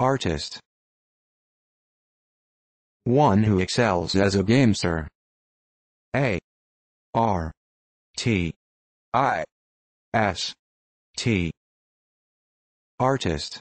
Artist. One who excels as a gamester. A. R. T. I. S. T. Artist.